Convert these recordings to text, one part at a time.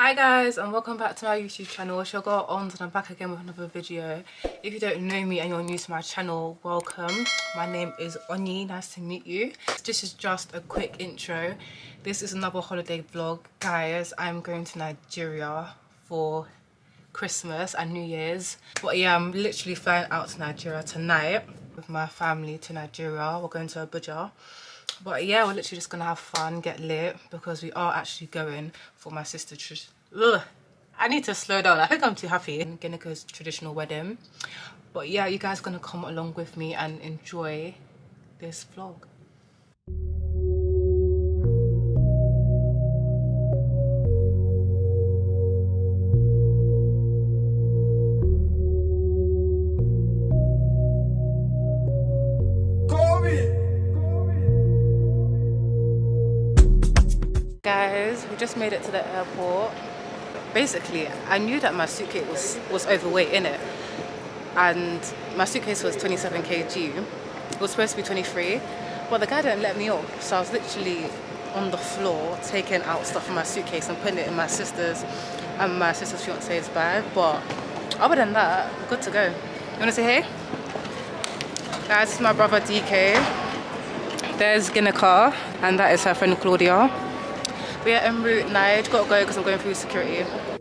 Hi guys and welcome back to my YouTube channel. It's your girl Ons and I'm back again with another video. If you don't know me and you're new to my channel, welcome. My name is Onyi, nice to meet you. This is just a quick intro. This is another holiday vlog. Guys, I'm going to Nigeria for Christmas and New Year's. But yeah, I'm literally flying out to Nigeria tonight with my family to Nigeria. We're going to Abuja but yeah we're literally just gonna have fun get lit because we are actually going for my sister Ugh. I need to slow down. I think I'm too happy. In Ginika's traditional wedding. But yeah you guys gonna come along with me and enjoy this vlog guys we just made it to the airport. Basically i knew that my suitcase was was overweight in it and my suitcase was 27 kg. It was supposed to be 23 but the guy didn't let me off. So i was literally on the floor taking out stuff from my suitcase and putting it in my sister's and my sister's fiance's bag but other than that good to go. You want to say hey? Guys this is my brother dk there's Ginika and that is her friend Claudia we're en route now. I've Gotta go because I'm going through security.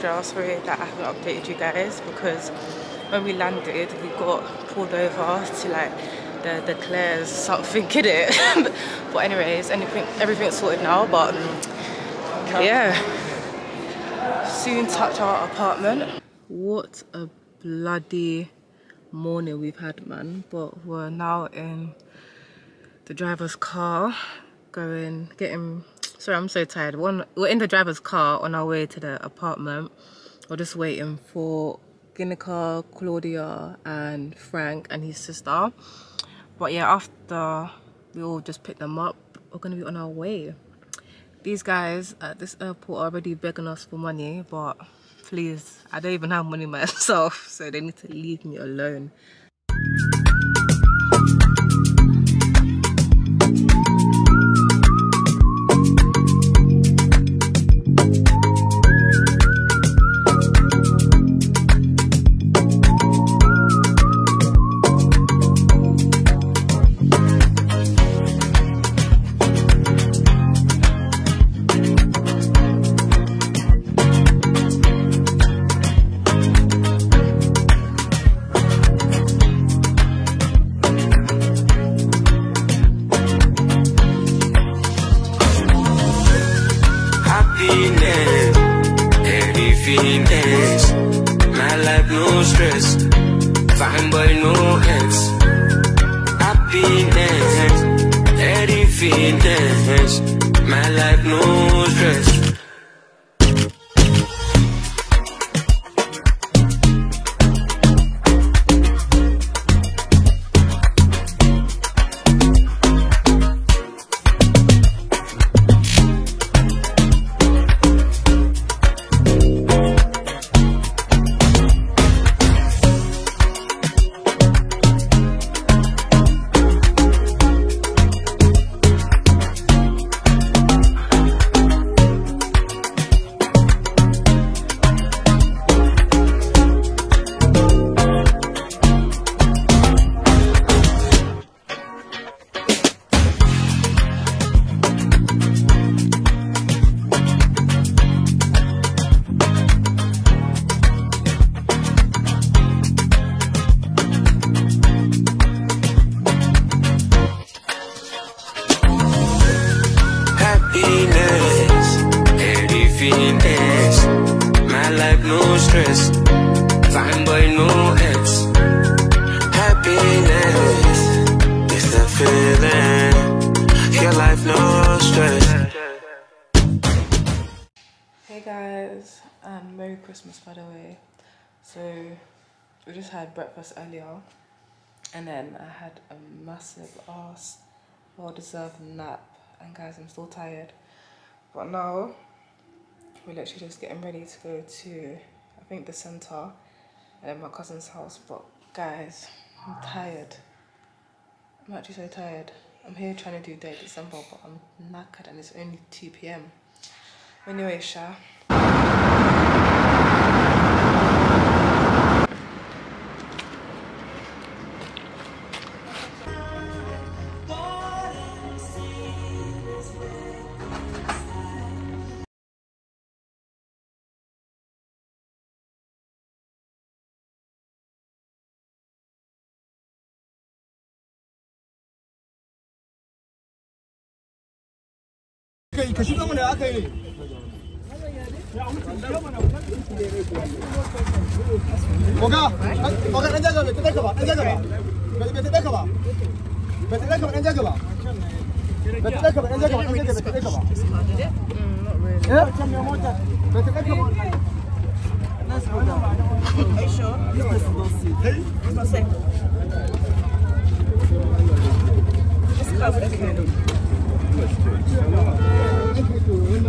Abuja. Sorry that I haven't updated you guys because when we landed, we got pulled over to like the the Claire's something in it. but anyways, anything everything's sorted now. But mm, yeah, soon touch our apartment. What a bloody morning we've had, man. But we're now in the driver's car, going getting Sorry, I'm so tired. We're, we're in the driver's car on our way to the apartment. We're just waiting for Ginika, Claudia, and Frank and his sister. But yeah, after we all just pick them up, we're gonna be on our way. These guys at this airport are already begging us for money, but please, I don't even have money myself, so they need to leave me alone. Christmas by the way. So we just had breakfast earlier and then I had a massive ass well deserved nap and guys I'm still tired but now we're literally just getting ready to go to I think the centre and my cousin's house but guys I'm tired I'm actually so tired I'm here trying to do Detty December but I'm knackered and it's only 2 p.m. Anyway, Sha. Ka shiga mana aka yi Oga, oga ɗan jaga bai taɗa ka ba, ɗan jaga ba. Bai taɗa ka ba. Bai taɗa ka ba, ɗan jaga ba. Bai taɗa ka ba, ɗan jaga ba, ɗan jaga bai taɗa ka ba. Eh? Bai taɗa ka ba. If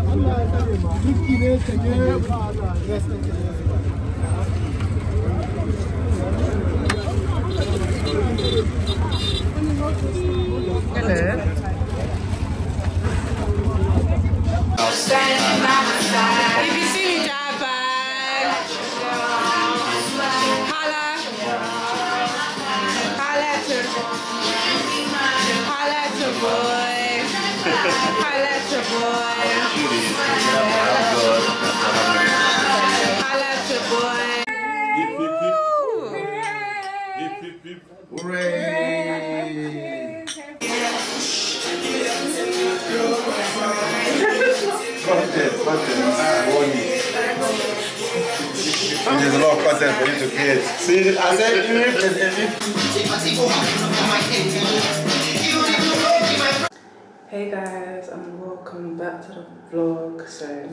vlog. So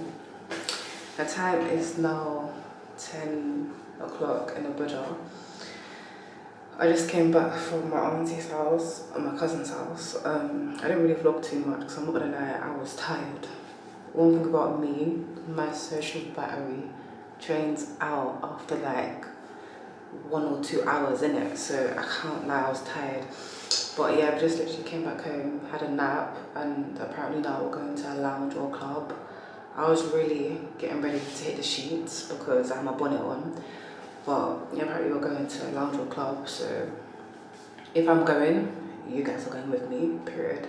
the time is now 10 o'clock in Abuja. I just came back from my auntie's house and my cousin's house. Um, I didn't really vlog too much because I'm not gonna lie, I was tired. One thing about me, my social battery drains out after like one or two hours in it, so I can't lie, I was tired. But yeah, I just literally came back home, had a nap, and apparently now we're going to a lounge or club. I was really getting ready to hit the sheets because I had my bonnet on. But yeah, apparently we're going to a lounge or club, so if I'm going, you guys are going with me, period.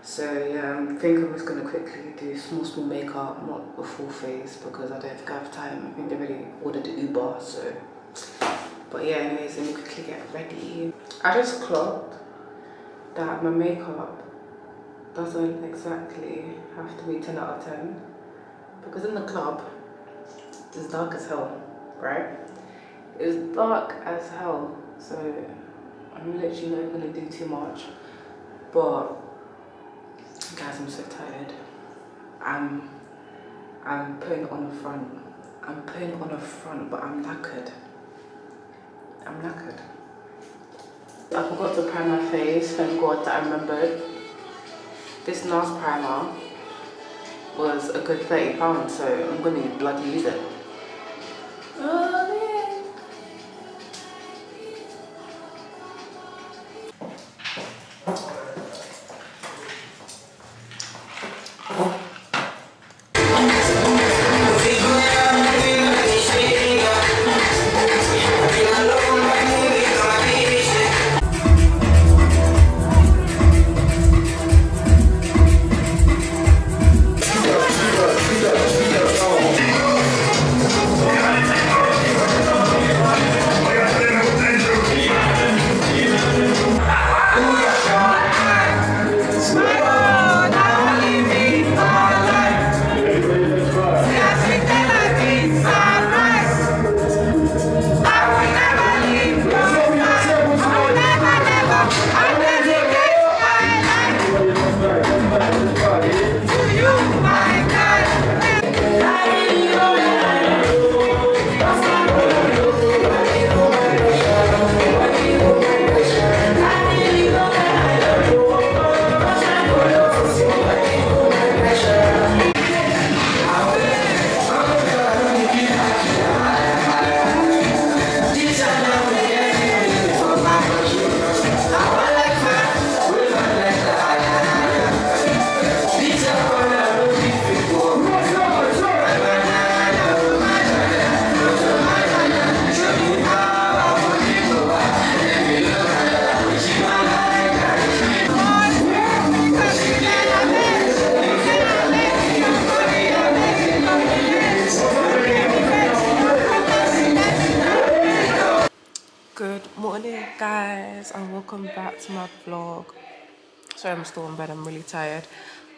So yeah, I think I'm just gonna quickly do small, small makeup, not a full face because I don't think I have time. I think they already ordered the Uber, so. But yeah, anyways, let me quickly get ready. I just clocked that my makeup doesn't exactly have to be 10 out of 10 because in the club it's dark as hell, right? It's dark as hell, so I'm literally not gonna do too much. But guys, I'm so tired. I'm I'm putting on the front. I'm putting on the front, but I'm knackered. I'm knackered. I forgot to prime my face, thank God that I remembered. This NARS primer was a good 30 pounds, so I'm gonna bloody use it. Good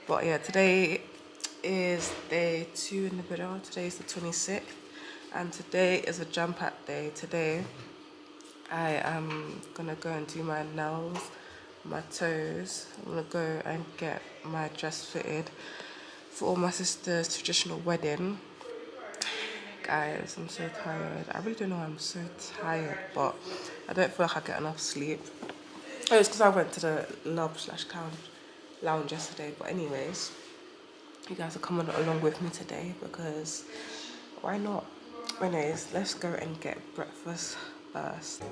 but yeah, today is day two in the video. Today is the 26th, and today is a jam-packed day. Today, I am gonna go and do my nails, my toes. I'm gonna go and get my dress fitted for my sister's traditional wedding guys i'm so tired i really don't know i'm so tired but i don't feel like i get enough sleep oh it's because i went to the love slash lounge lounge yesterday but anyways you guys are coming along with me today because why not? Anyways let's go and get breakfast first.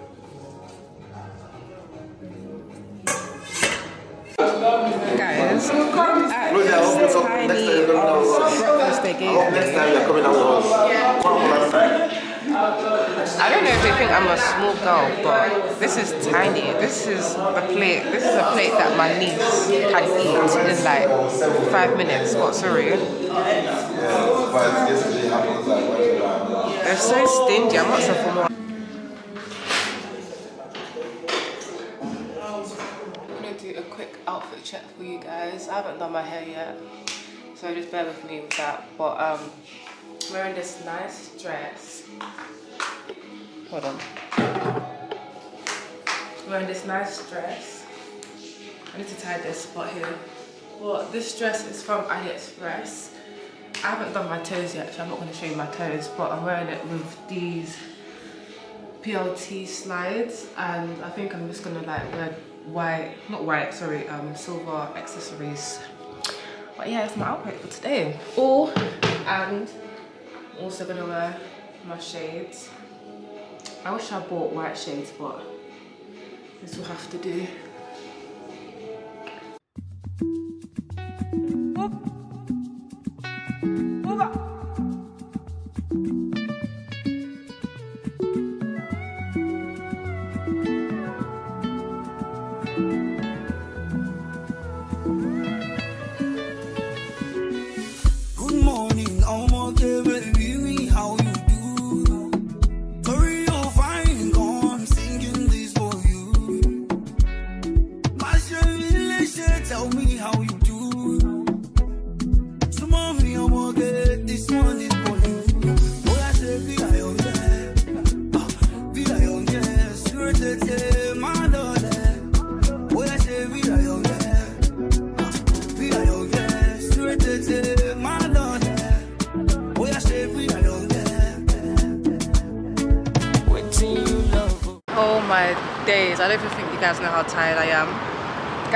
Guys at Rosie, I hope you this come next time you're tiny coming out with us. breakfast they gave hope me next time you're coming out with us. Come last time. I don't know if they think I'm a small girl, but this is tiny. This is a plate. This is a plate that my niece can eat in like five minutes. What? Sorry. Yeah, but yesterday happened like when They're so stingy. I'm not so for more. I'm gonna do a quick outfit check for you guys. I haven't done my hair yet, so just bear with me with that. But um, I'm wearing this nice dress. Hold on. Wearing this nice dress. I need to tie this spot here. Well, this dress is from AliExpress. I haven't done my toes yet, so I'm not going to show you my toes, but I'm wearing it with these PLT slides, and I think I'm just going to like wear white, not white, sorry, um, silver accessories. But yeah, it's my outfit for today. Oh, and I'm also going to wear my shades. I wish I bought white shades, but this will have to do.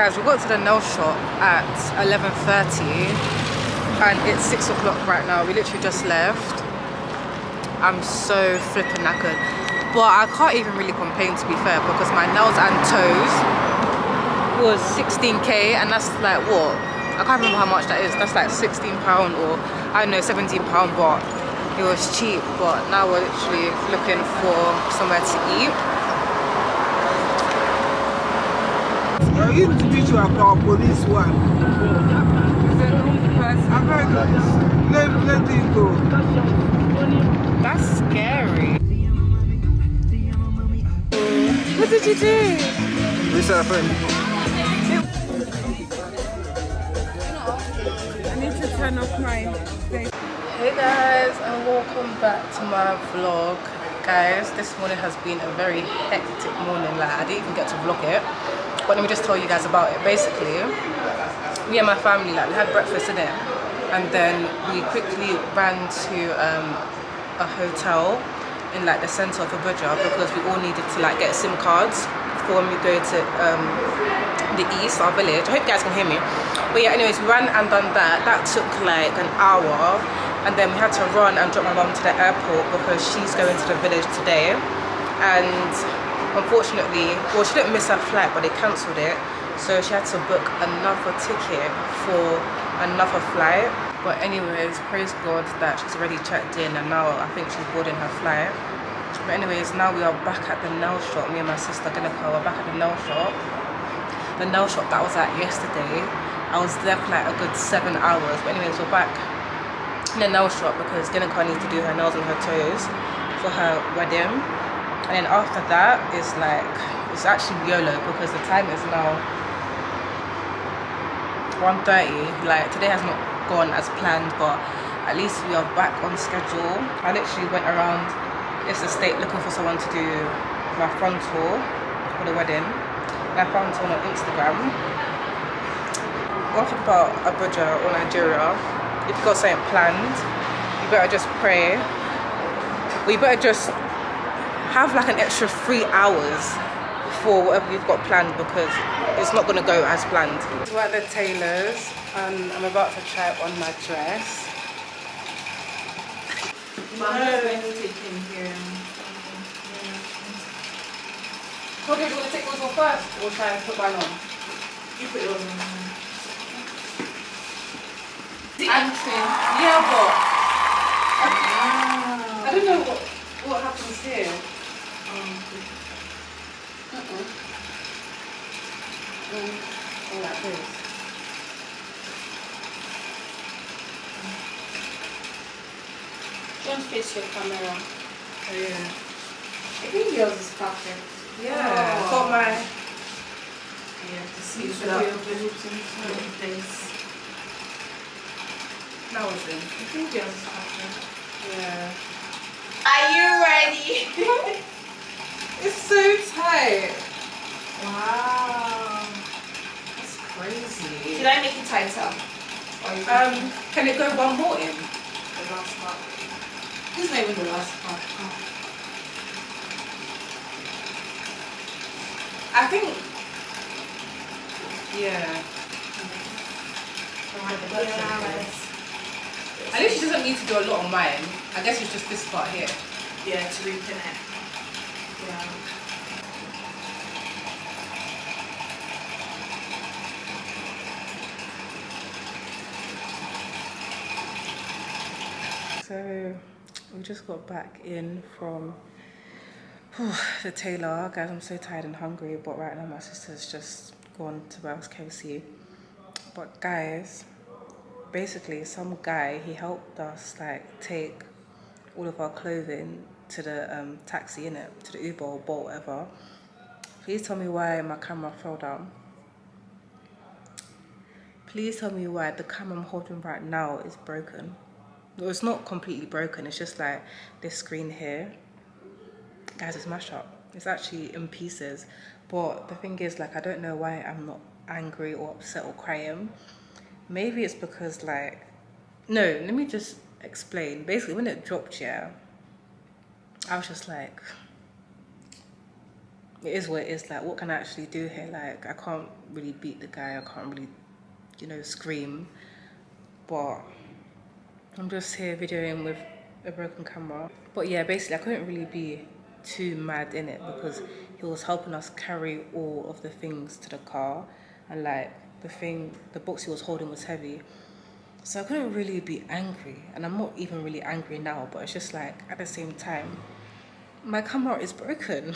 Guys, we got to the nail shop at 11.30 and it's 6 o'clock right now. We literally just left. I'm so flipping knackered. But I can't even really complain to be fair because my nails and toes was 16k and that's like what? I can't remember how much that is. That's like 16 pound or I don't know 17 pound but it was cheap but now we're literally looking for somewhere to eat. Uh, individual call police one. Abeg, let, let it go. That's scary. What did you do? This our friend. Hey guys and welcome back to my vlog. Guys, this morning has been a very hectic morning. Like I didn't even get to vlog it. But let me just tell you guys about it. Basically, me and my family like we had breakfast in it and then we quickly ran to um, a hotel in like the center of Abuja because we all needed to like get SIM cards for when we go to um, the east, our village. I hope you guys can hear me. But yeah, anyways, we ran and done that. That took like an hour and then we had to run and drop my mum to the airport because she's going to the village today. And unfortunately, well, she didn't miss her flight, but they cancelled it. So she had to book another ticket for another flight. But anyways, praise God that she's already checked in and now I think she's boarding her flight. But anyways, now we are back at the nail shop. Me and my sister Ginika are back at the nail shop. The nail shop that was at yesterday, I was there for like a good seven hours. But anyways, we're back in the nail shop because Ginika needs to do her nails and her toes for her wedding. And then after that it's like it's actually YOLO because the time is now 1.30 like today has not gone as planned but at least we are back on schedule. I literally went around this estate looking for someone to do my frontal for the wedding. And I found someone on Instagram. One thing about Abuja or Nigeria? If you've got something planned you better just pray. We better just have like an extra three hours for whatever you've got planned because it's not going to go as planned. We're at the tailor's and I'm about to try on my dress. Okay, do you want to take yours off first or try and put mine on? You put yours on. Actually, yeah, but ah. I don't know what, what happens here. Uh-uh. Mm, all like this. Don't face your camera. Oh, yeah. I think yours is perfect. Yeah, Oh. got my Yeah, to see You the should have- in place. that was in. I think yours is perfect. Yeah. Are you ready? It's so tight. wow. That's crazy. Should I make it tighter? Um, can it go one more in? the last part? This is not even the last part. Oh. I think. Yeah. At least she doesn't need to do a lot on mine. I guess it's just this part here. Yeah, to it. So we just got back in from oh, the tailor. Guys, I'm so tired and hungry, but right now my sister's just gone to Wells KFC. But guys, basically some guy he helped us like take all of our clothing to the um, taxi in it, to the Uber or Bolt, whatever. Please tell me why my camera fell down. Please tell me why the camera I'm holding right now is broken. Well, it's not completely broken, it's just like this screen here. Guys, it's mashed up. It's actually in pieces. But the thing is, like, I don't know why I'm not angry or upset or crying. Maybe it's because, like, no, let me just explain. Basically, when it dropped, yeah, I was just like, it is what it is. Like, what can I actually do here? Like, I can't really beat the guy, I can't really, you know, scream. But I'm just here videoing with a broken camera. But yeah, basically I couldn't really be too mad in it because he was helping us carry all of the things to the car and like the thing, the box he was holding was heavy. So I couldn't really be angry and I'm not even really angry now, but it's just like at the same time, my camera is broken.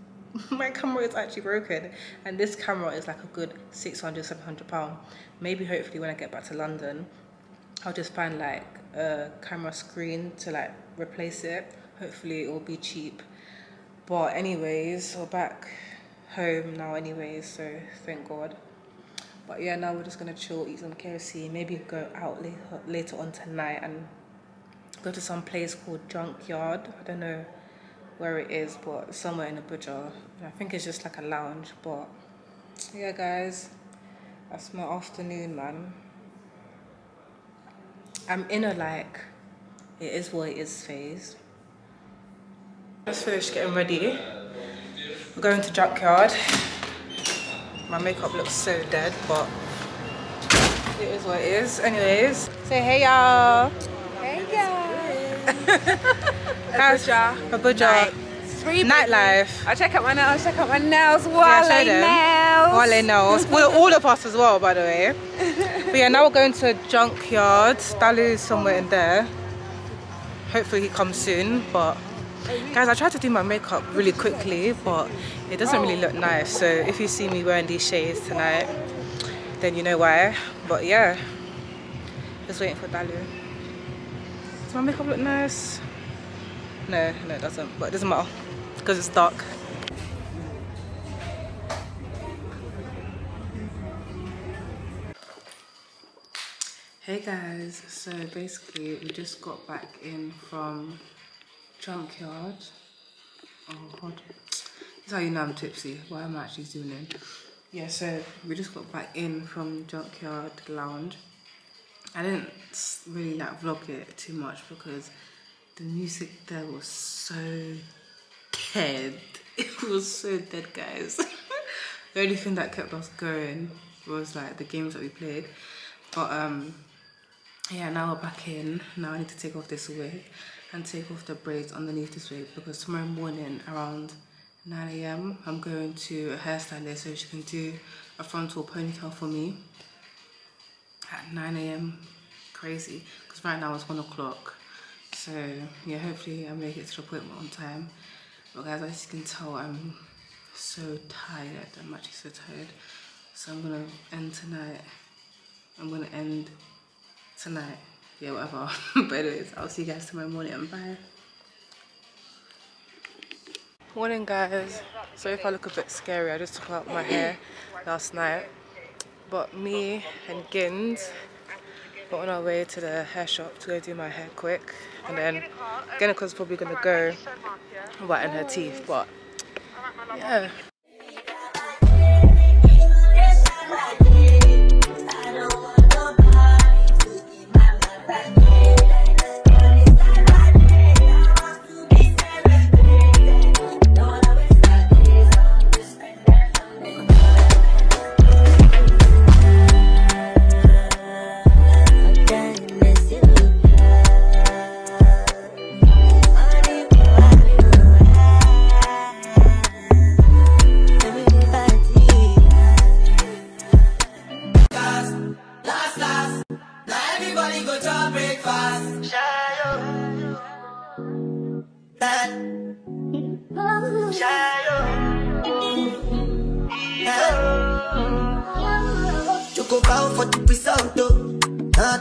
my camera is actually broken and this camera is like a good 600 700 pound maybe hopefully when i get back to london I'll just find like a camera screen to like replace it. Hopefully it will be cheap. But anyways, we're back home now anyways, so thank God. But yeah, now we're just gonna chill, eat some KFC, maybe go out later, later on tonight and go to some place called Junkyard. I don't know where it is, but somewhere in Abuja. I think it's just like a lounge, but yeah guys, that's my afternoon man. I'm in a like, it is what it is phase. Just finished getting ready. We're going to Junkyard. My makeup looks so dead, but it is what it is. Anyways, say hey y'all. Hey guys. Abuja. Abuja. Nightlife. I check out my nails, check out my nails. Wale Yeah, nails. Wale nails. Well, all of us as well, by the way. But yeah, now we're going to a junkyard. Dalu's somewhere in there. Hopefully he comes soon. But guys, I tried to do my makeup really quickly, but it doesn't really look nice. So if you see me wearing these shades tonight, then you know why. But yeah, just waiting for Dalu. Does my makeup look nice? No, no, it doesn't. But it doesn't matter. because it's dark. Hey guys, so basically we just got back in from Junkyard. Oh. This is how you know I'm tipsy. What am I actually doing? Yeah, so we just got back in from Junkyard Lounge. I didn't really like vlog it too much because the music there was so dead. It was so dead, guys. the only thing that kept us going was like the games that we played. But um, yeah, now we're back in. Now I need to take off this wig and take off the braids underneath this wig because tomorrow morning around 9 a.m. I'm going to a hairstylist so she can do a frontal ponytail for me at 9 a.m. Crazy because right now it's one o'clock. So yeah, hopefully I make it to the appointment on time. But guys, as you can tell, I'm so tired. I'm actually so tired. So I'm gonna end tonight. I'm gonna end tonight. Yeah, whatever. but anyways, I'll see you guys tomorrow morning. Bye. Morning guys. So if I look a bit scary, I just took out my hair last night. But me and Gins got on our way to the hair shop to go do my hair quick. And then Ginika's probably gonna go whiten her teeth. But yeah.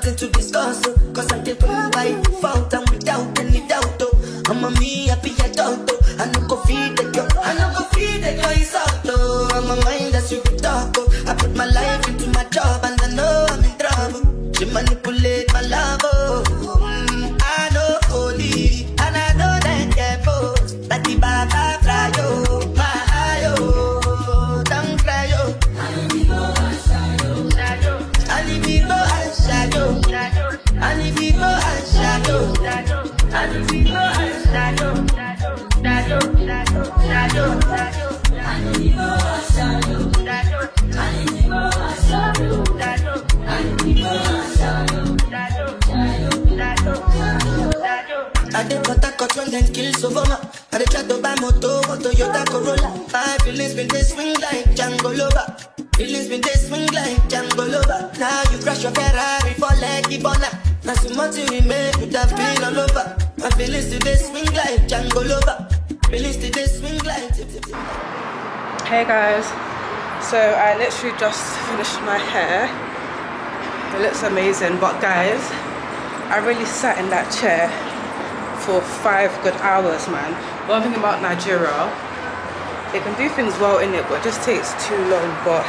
Nothing to discuss, oh. Cause I'm the boy by default and without any doubt, uh, oh. I'm a me happy adult, oh. I no go feed the girl, I no go feed the girl, it's out, oh. I'm a mind that's you talk. I put my life into my job and I know I'm in trouble. She manipulate feelings been they swing like Django Lover. Feelings been they swing like Django Lover. Now you crash your Ferrari for leggy bonnet. Now so much you remain with that feel all over. My feelings today swing like Django Lover. Feelings today swing like. Hey guys, so I literally just finished my hair. It looks amazing, but guys, I really sat in that chair for five good hours, man. One thing about Nigeria, they can do things well in it, but it just takes too long. But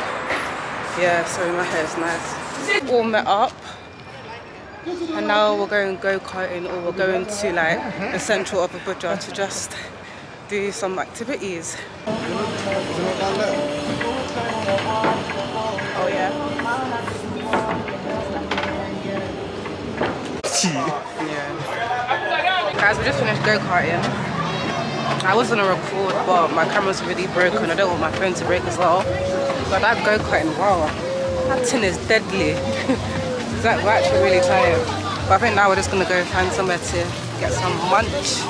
yeah, so my hair is nice. warm met up, and now we're going go karting, or we're going to like the central of Abuja to just do some activities. Oh yeah. Yeah. Guys, we just finished go karting. I was gonna record, but my camera's really broken. I don't want my phone to break as well. But that go karting, wow, that tin is deadly. like we're actually really tired. But I think now we're just gonna go find somewhere to get some lunch.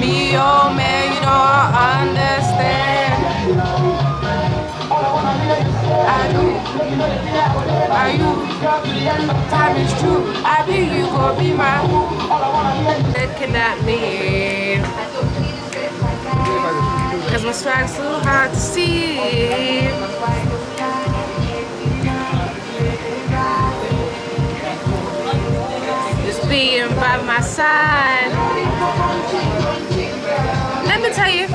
Me, oh man, you don't understand. I you, time is true. I you be my. Looking at me, cause my swag's so hard to see. Just being by my side. Let me tell you,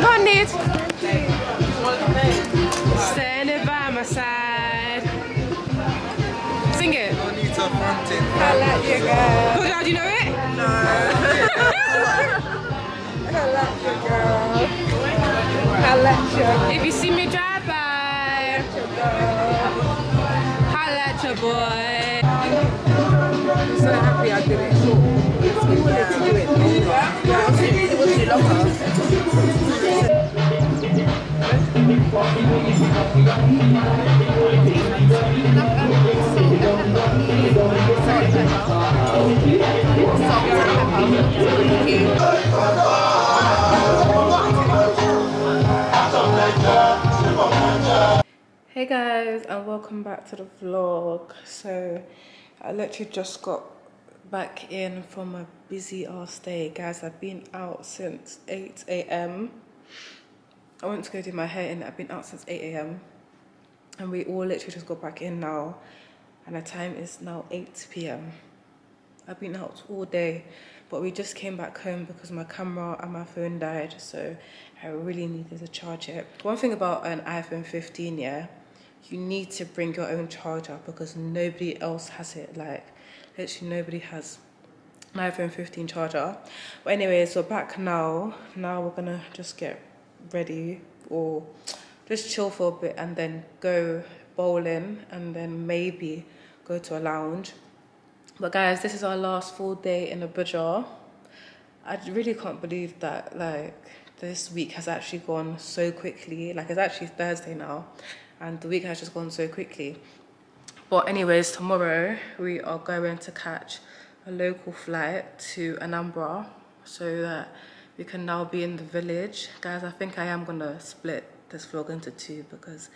no need. Bonita Fountain. I like you, girl. Good girl, do you know it? I like you, girl. I like you. If you see me drive by, holla at your boy. so happy I did it. We wanted to do it. It was too longer. Hey guys, and welcome back to the vlog. So, I literally just got back in from a busy ass day, guys. I've been out since 8 a.m. I went to go do my hair, and I've been out since 8 a.m. And we all literally just got back in now, and the time is now 8 p.m. I've been out all day, but we just came back home because my camera and my phone died, so I really needed to charge it. One thing about an iPhone 15, yeah, you need to bring your own charger because nobody else has it. Like, literally nobody has an iPhone 15 charger. But anyways, we're back now. Now we're gonna just get ready or just chill for a bit and then go bowling and then maybe go to a lounge. But guys, this is our last full day in Abuja. I really can't believe that like this week has actually gone so quickly. Like it's actually Thursday now and the week has just gone so quickly. But anyways, tomorrow we are going to catch a local flight to Anambra so that we can now be in the village. Guys, I think I am gonna split this vlog into two because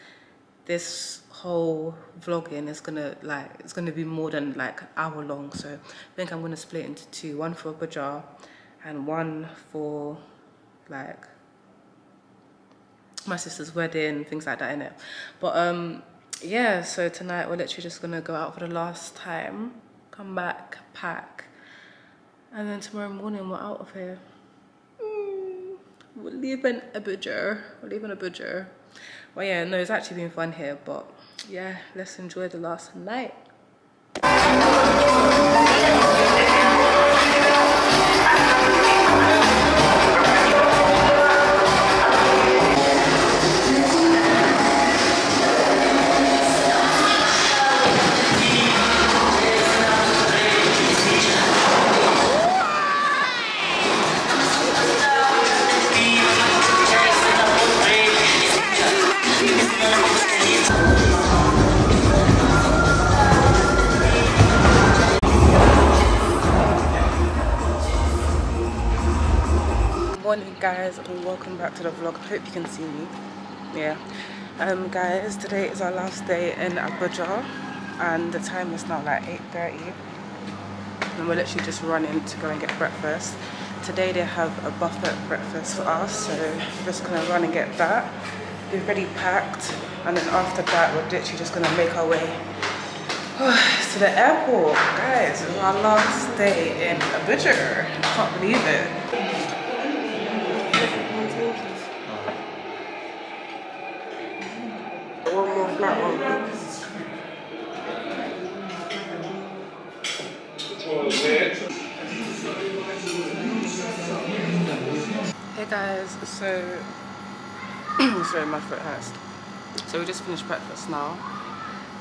this whole vlogging is gonna like it's gonna be more than like an hour long. So i think i'm gonna split into two one for Abuja and one for like my sister's wedding things like that in it but um yeah so tonight we're literally just gonna go out for the last time come back pack and then tomorrow morning we're out of here. Mm, we're leaving a Abuja. We're leaving a Abuja well, yeah, no, it's actually been fun here, but yeah, let's enjoy the last night. Hope you can see me. Yeah. Um guys today is our last day in abuja and the time is now like 8:30, and we're literally just running to go and get breakfast. Today they have a buffet breakfast for us so we're just gonna run and get that. We've already packed and then after that we're literally just gonna make our way to the airport. Guys it's our last day in abuja. I can't believe it so sorry, my foot hurts. So we just finished breakfast now,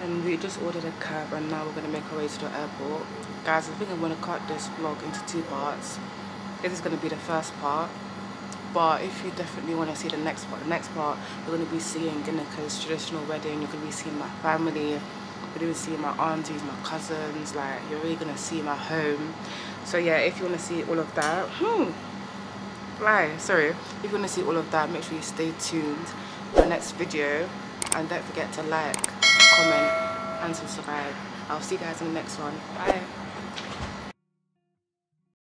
and we just ordered a cab, and now we're gonna make our way to the airport. Guys, I think I'm gonna cut this vlog into two parts. This is gonna be the first part, but if you definitely want to see the next part, the next part, you're going to be seeing Ginika's traditional wedding, you're going to be seeing my family, you're going to be seeing my aunties, my cousins, like, you're really going to see my home. So yeah, if you want to see all of that, hmm, lie, sorry, if you want to see all of that, make sure you stay tuned for the next video, and don't forget to like, comment, and subscribe. I'll see you guys in the next one. Bye.